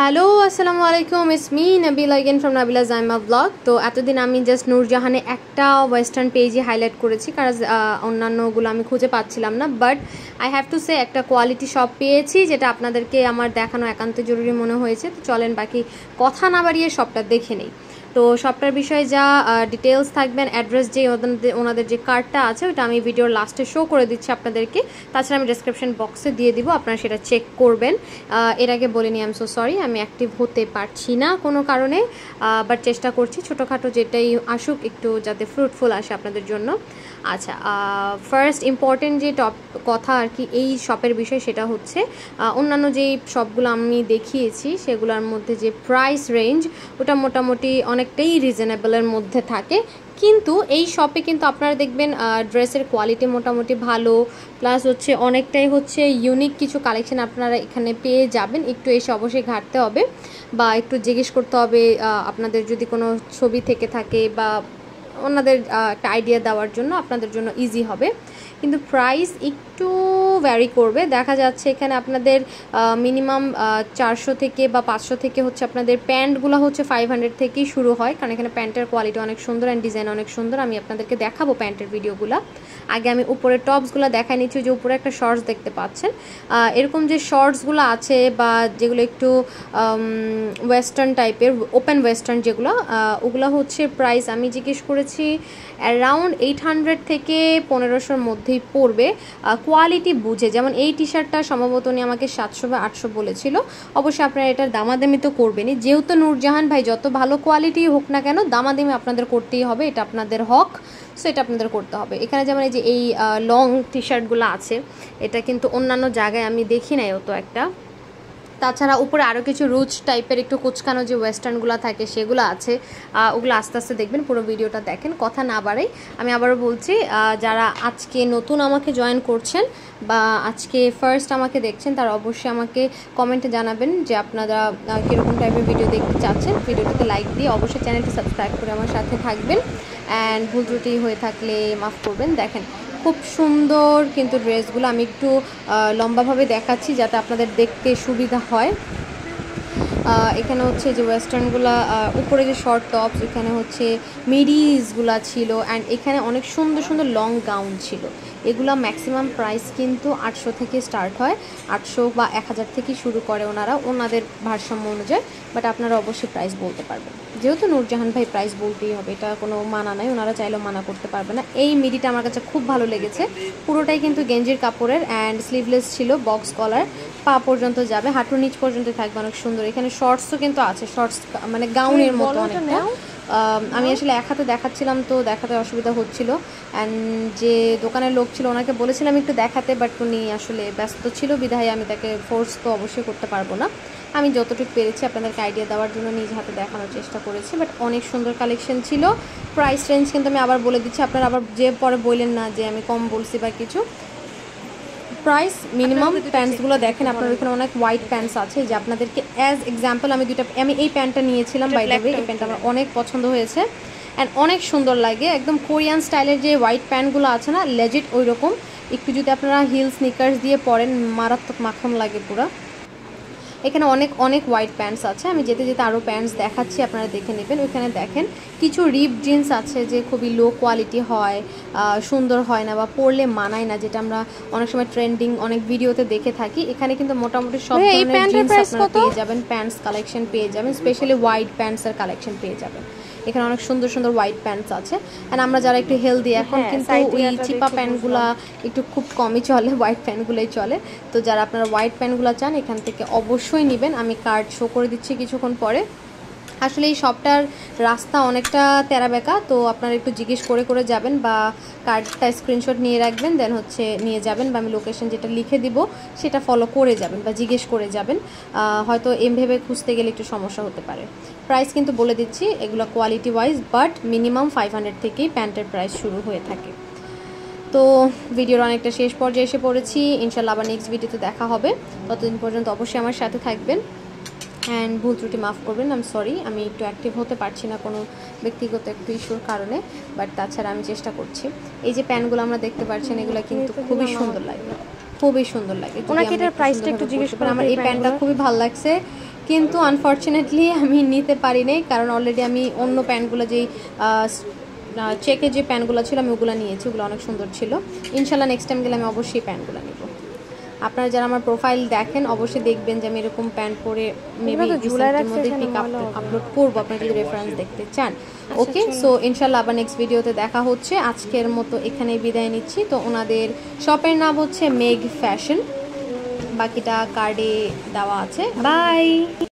Hello আসসালামু আলাইকুম it's me me again from Nabila Zaima blog তো এতদিন আমি জাস্ট নূরজাহানে একটা ওয়েস্টার্ন পেজই হাইলাইট করেছি, কারণ অন্যান্যগুলো আমি খুঁজে পাচ্ছিলাম না। But I have to say একটা কোয়ালিটি সব পেয়েছি, যেটা আপনাদেরকে আমার দেখানো একান্ত জরুরি মনে হয়েছে। তো চলেন বাকি কথা না বাড়িয়ে সবটা দেখে নেই। তো সবটার বিষয়ে যা ডিটেলস থাকবেন অ্যাড্রেস যে ওনাদের যে কার্ডটা আছে ওটা আমি ভিডিওর লাস্টে শো করে দিচ্ছি আপনাদেরকে। তাছাড়া আমি ডিসক্রিপশন বক্সে দিয়ে দিব, আপনারা সেটা চেক করবেন। এর আগে বলে বলিনি আম সো সরি আমি অ্যাক্টিভ হতে পারছি না কোনো কারণে বাট চেষ্টা করছি ছোটোখাটো যেটাই আসুক, একটু যাতে ফ্রুটফুল আসে আপনাদের জন্য। আচ্ছা ফার্স্ট ইম্পর্টেন্ট যে টপ কথা আর কি এই শপের বিষয় সেটা হচ্ছে অন্যান্য যেই শপগুলো আমি দেখিয়েছি সেগুলোর মধ্যে যে প্রাইস রেঞ্জ ওটা মোটামুটি অনেকটাই রিজনেবলের মধ্যে থাকে। কিন্তু এই শপে কিন্তু আপনারা দেখবেন ড্রেসের কোয়ালিটি মোটামুটি ভালো প্লাস হচ্ছে অনেকটাই হচ্ছে ইউনিক কিছু কালেকশন আপনারা এখানে পেয়ে যাবেন। একটু এসে অবশ্যই ঘাটতে হবে বা একটু জিজ্ঞেস করতে হবে আপনাদের যদি কোনো ছবি থেকে থাকে বা ওনাদের একটা আইডিয়া দেওয়ার জন্য আপনাদের জন্য ইজি হবে। কিন্তু প্রাইস একটু ভ্যারি করবে। দেখা যাচ্ছে এখানে আপনাদের মিনিমাম চারশো থেকে বা পাঁচশো থেকে হচ্ছে আপনাদের প্যান্টগুলো হচ্ছে ফাইভ হান্ড্রেড থেকেই শুরু হয়। কারণ এখানে প্যান্টের কোয়ালিটি অনেক সুন্দর অ্যান্ড ডিজাইন অনেক সুন্দর। আমি আপনাদেরকে দেখাবো প্যান্টের ভিডিওগুলো আগে আমি উপরে টপসগুলো দেখাই নিচ্ছি যে উপরে একটা শর্টস দেখতে পাচ্ছেন। এরকম যে শর্টসগুলো আছে বা যেগুলো একটু ওয়েস্টার্ন টাইপের ওপেন ওয়েস্টার্ন যেগুলো ওগুলো হচ্ছে প্রাইস আমি জিজ্ঞেস করেছি অ্যারাউন্ড এইট হান্ড্রেড থেকে পনেরোশোর মধ্যেই পড়বে। কোয়ালিটি বুঝে, যেমন এই টি শার্টটা সম্ভবত উনি আমাকে সাতশো বা আটশো বলেছিল। অবশ্যই আপনারা এটার দামাদামি তো করবেনই। যেহেতু নূরজাহান ভাই, যত ভালো কোয়ালিটি হোক না কেন, দামাদামি আপনাদের করতেই হবে, এটা আপনাদের হক সো এটা আপনাদের করতে হবে। এখানে যেমন এই যে এই লং টি শার্টগুলো আছে, এটা কিন্তু অন্যান্য জায়গায় আমি দেখি নাই অত একটা। তাছাড়া উপরে আরও কিছু রুচ টাইপের একটু কুচকানো যে ওয়েস্টার্নগুলো থাকে, সেগুলো আছে। ওগুলো আস্তে আস্তে দেখবেন, পুরো ভিডিওটা দেখেন, কথা না বাড়াই। আমি আবারও বলছি যারা আজকে নতুন আমাকে জয়েন করছেন বা আজকে ফার্স্ট আমাকে দেখছেন, তারা অবশ্যই আমাকে কমেন্টে জানাবেন যে আপনারা কীরকম টাইপের ভিডিও দেখতে চাচ্ছেন। ভিডিওটাকে লাইক দিয়ে অবশ্যই চ্যানেলটি সাবস্ক্রাইব করে আমার সাথে থাকবেন। অ্যান্ড ভুল ত্রুটি হয়ে থাকলে মাফ করবেন। দেখেন খুব সুন্দর, কিন্তু ড্রেসগুলো আমি একটু লম্বাভাবে দেখাচ্ছি যাতে আপনাদের দেখতে সুবিধা হয়। এখানে হচ্ছে যে ওয়েস্টার্নগুলা উপরে যে শর্ট টপস এখানে হচ্ছে মিডিজগুলা ছিল অ্যান্ড এখানে অনেক সুন্দর সুন্দর লং গাউন ছিল। এগুলো ম্যাক্সিমাম প্রাইস কিন্তু আটশো থেকে স্টার্ট হয়। আটশো বা এক হাজার থেকে শুরু করে ওনারা ওনাদের ভারসাম্য অনুযায়ী বাট আপনারা অবশ্যই প্রাইস বলতে পারবেন। যেহেতু নূরজাহান ভাই প্রাইস বলতেই হবে এটা কোনো মানা নাই ওনারা চাইলেও মানা করতে পারবে না। এই মিডিটা আমার কাছে খুব ভালো লেগেছে। পুরোটাই কিন্তু গেঞ্জির কাপড়ের অ্যান্ড স্লিভলেস ছিল বক্স কলার পা পর্যন্ত যাবে হাঁটুর নিচ পর্যন্ত থাকবে অনেক সুন্দর। এখানে শর্টসও কিন্তু আছে শর্টস মানে গাউনের মতো অনেকটা। আমি আসলে এক হাতে দেখাচ্ছিলাম তো দেখাতে অসুবিধা হচ্ছিল। অ্যান্ড যে দোকানের লোক ছিল ওনাকে বলেছিলাম একটু দেখাতে বাট উনি আসলে ব্যস্ত ছিল, বিধায় আমি তাকে ফোর্স তো অবশ্যই করতে পারব না। আমি যতটুকু পেরেছি আপনাদেরকে আইডিয়া দেওয়ার জন্য নিজ হাতে দেখানোর চেষ্টা করেছি বাট অনেক সুন্দর কালেকশন ছিল। প্রাইস রেঞ্জ কিন্তু আমি আবার বলে দিচ্ছি, আপনারা আবার যে পরে বললেন না যে আমি কম বলছি বা কিছু। প্রাইস মিনিমাম প্যান্টসগুলো দেখেন আপনার ওখানে অনেক হোয়াইট প্যান্টস আছে যে আপনাদেরকে অ্যাজ এক্সাম্পল আমি দুইটা আমি এই প্যান্টটা নিয়েছিলাম বাই দ্য এই প্যান্টটা আমার অনেক পছন্দ হয়েছে। অ্যান্ড অনেক সুন্দর লাগে একদম কোরিয়ান স্টাইলের যে হোয়াইট প্যান্টগুলো আছে না লেজিট ওই রকম একটু যদি আপনারা হিল স্নিকার্স দিয়ে পরেন মারাত্মক মাখন লাগে পুরো। এখানে অনেক অনেক হোয়াইট প্যান্টস আছে। আমি যেতে যেতে আরও প্যান্টস দেখাচ্ছি আপনারা দেখে নেবেন। ওইখানে দেখেন কিছু রিপ জিন্স আছে যে খুবই লো কোয়ালিটি হয় সুন্দর হয় না বা পরলে মানায় না যেটা আমরা অনেক সময় ট্রেন্ডিং অনেক ভিডিওতে দেখে থাকি। এখানে কিন্তু মোটামুটি সব ধরনের জিন্স আপনারা পেয়ে যাবেন প্যান্টস কালেকশন পেয়ে যাবেন স্পেশালি হোয়াইট প্যান্টসের কালেকশন পেয়ে যাবেন। এখানে অনেক সুন্দর সুন্দর হোয়াইট প্যান্টস আছে। অ্যান্ড আমরা যারা একটু হেলদি এখন কিন্তু ওই চিপা প্যান্টগুলো একটু খুব কমই চলে হোয়াইট প্যান্টগুলোই চলে। তো যারা আপনারা হোয়াইট প্যান্টগুলো চান এখান থেকে অবশ্যই নেবেন। আমি কার্ড শো করে দিচ্ছি কিছুক্ষণ পরে। আসলে এই শপটার রাস্তা অনেকটা তেরাবেকা, তো আপনারা একটু জিজ্ঞেস করে করে যাবেন বা কার্ডটা স্ক্রিনশট নিয়ে রাখবেন দেন হচ্ছে নিয়ে যাবেন বা আমি লোকেশন যেটা লিখে দিব সেটা ফলো করে যাবেন বা জিজ্ঞেস করে যাবেন। হয়তো এম ভেবে খুঁজতে গেলে একটু সমস্যা হতে পারে। প্রাইস কিন্তু বলে দিচ্ছি এগুলো quality wise but minimum five hundred থেকেই প্যান্টের প্রাইস শুরু হয়ে থাকে। তো ভিডিওর অনেকটা শেষ পর্যায়ে এসে পড়েছি। ইনশাল্লাহ আবার নেক্সট ভিডিওতে দেখা হবে। ততদিন পর্যন্ত অবশ্যই আমার সাথে থাকবেন। অ্যান্ড ভুল ত্রুটি মাফ করবেন আমি সরি আমি একটু অ্যাক্টিভ হতে পারছি না কোনো ব্যক্তিগত একটু ইস্যুর কারণে বাট তাছাড়া আমি চেষ্টা করছি। এই যে প্যানগুলো আমরা দেখতে পাচ্ছেন এগুলো কিন্তু খুবই সুন্দর লাগে। খুবই সুন্দর লাগে। ওনাকে এটার প্রাইসটা একটু জিজ্ঞেস আমার এই প্যান্টটা খুবই ভালো লাগছে কিন্তু আনফর্চুনেটলি আমি নিতে পারিনি কারণ অলরেডি আমি অন্য প্যান্টগুলো যেই চেকে যে প্যান্টগুলো ছিল আমি ওগুলো নিয়েছি ওগুলো অনেক সুন্দর ছিল। ইনশাল্লাহ নেক্সট টাইম গেলে আমি অবশ্যই প্যান্টগুলো নিব। আপনারা যারা আমার প্রোফাইল দেখেন অবশ্যই দেখবেন যে আমি এরকম প্যান্ট পরে মেবি মধ্যে পিক আপলোড করব। আপনারা যদি রেফারেন্স দেখতে চান। ওকে সো ইনশাল্লাহ আবার নেক্সট ভিডিওতে দেখা হচ্ছে। আজকের মতো এখানে বিদায় নিচ্ছি। তো ওনাদের শপের নাম হচ্ছে মেঘ ফ্যাশন। বাকিটা কার্ডে দেওয়া আছে। বাই